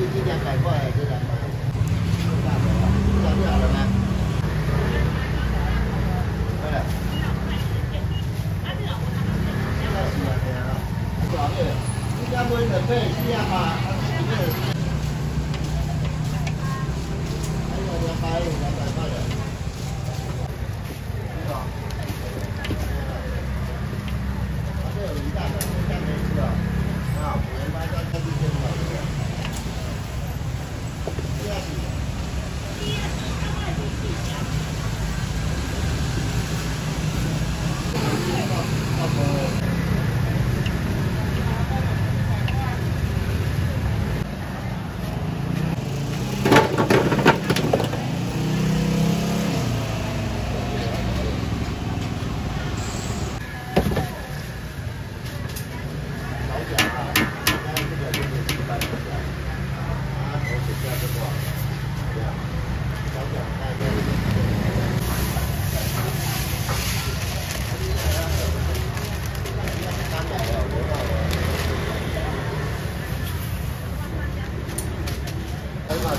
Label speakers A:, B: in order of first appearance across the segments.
A: 你家买过来，你家买，你家买好了吗？过来。啊，你老婆他们。要死啊！你，买的被子啊嘛，被子。哎呀，我买了，买了。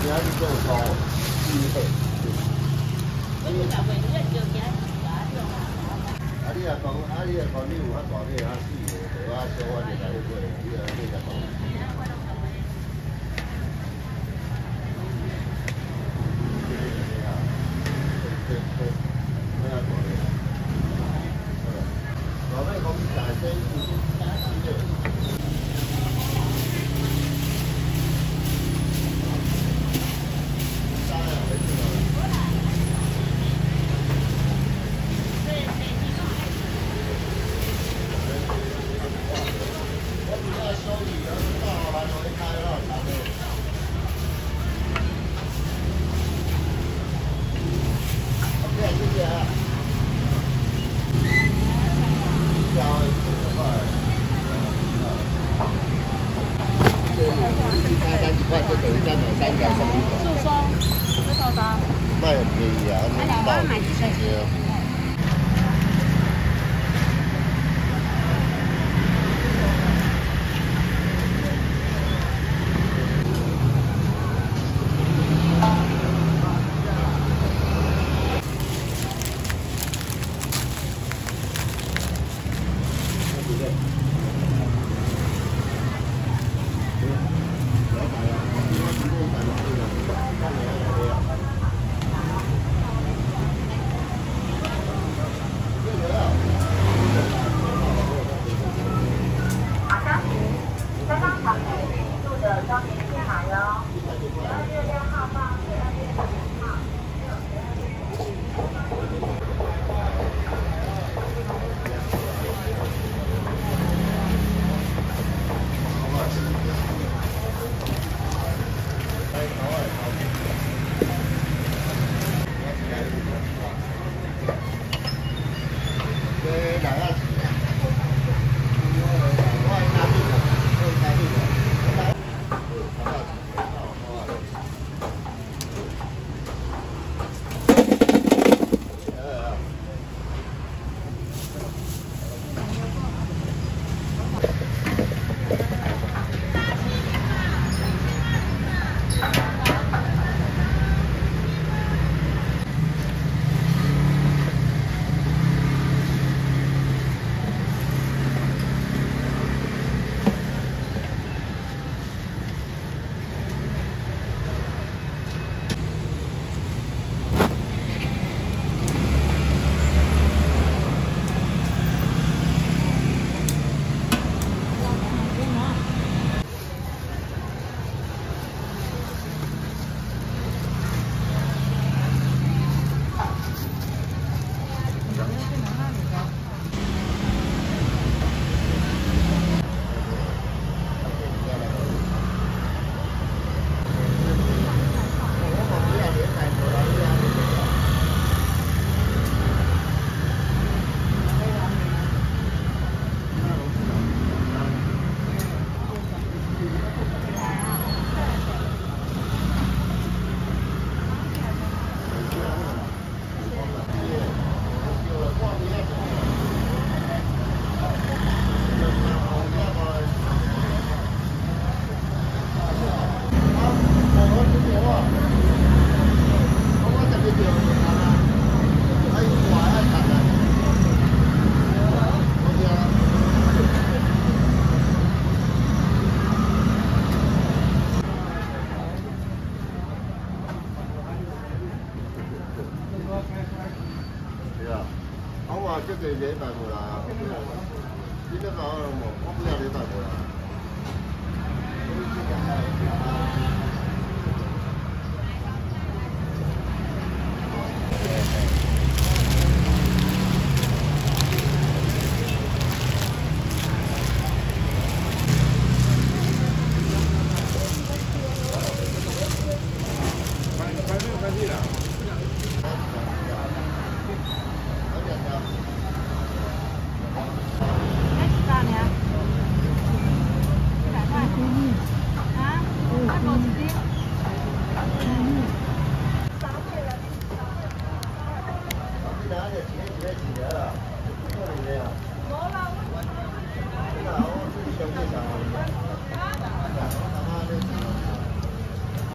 A: 阿弟又高，肌肉。我们那边比较年，啊，阿弟啊，阿弟啊，大弟啊，小弟，小弯的在后头，阿弟啊，阿。话就等于三一。说，多少单？便宜啊，你卖便宜啊。 ပြပြလေးပါကိုလားဒီကောင်ကတော့မဟုတ်ဘူးပြပြလေးပါကိုလား